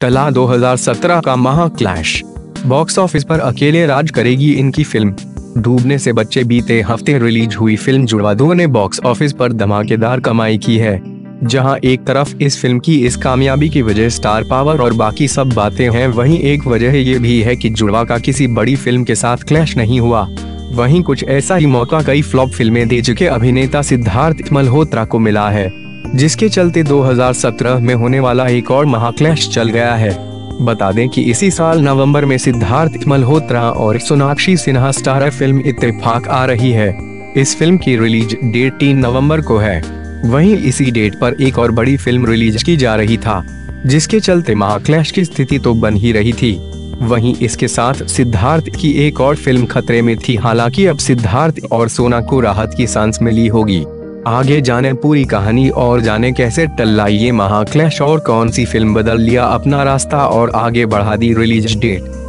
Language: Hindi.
टला 2017 का महा क्लैश। बॉक्स ऑफ़िस पर अकेले राज करेगी इनकी फ़िल्म। डूबने से बच्चे बीते हफ़्ते रिलीज़ हुई फ़िल्म जुड़वा दो ने बॉक्स ऑफ़िस पर धमाकेदार कमाई की है। जहाँ एक तरफ़ इस फ़िल्म की इस कामयाबी की वजह स्टार पावर और बाकी सब बातें हैं, वहीं एक वजह ये भी है कि जुड़वा का किसी बड़ी फ़िल्म के साथ क्लैश नहीं हुआ। वहीं कुछ ऐसा ही मौका कई फ्लॉप फ़िल्में दे चुके अभिनेता सिद्धार्थ मल्होत्रा को मिला है। जिसके चलते 2017 में होने वाला एक और महाक्लैश चल गया है। बता दें कि इसी साल नवंबर में सिद्धार्थ, मल्होत्रा और सोनाक्षी सिन्हा स्टार फ़िल्म इत्तेफाक आ रही है। इस फ़िल्म की रिलीज़ डेट तीन नवंबर को है। वहीं इसी डेट पर एक और बड़ी फ़िल्म रिलीज़ की जा रही था, जिसके चलते महाक्लैश की स्थिति तो बन ही रही थी। वहीं इसके साथ सिद्धार्थ की एक और फ़िल्म खतरे में थी, हालाँकि अब सिद्धार्थ और सोना को राहत की सांस मिली होगी। आगे जाने पूरी कहानी और जाने कैसे टल्ला ये महाक्लैश और कौन सी फ़िल्म बदल लिया अपना रास्ता और आगे बढ़ा दी रिलीज़ डेट।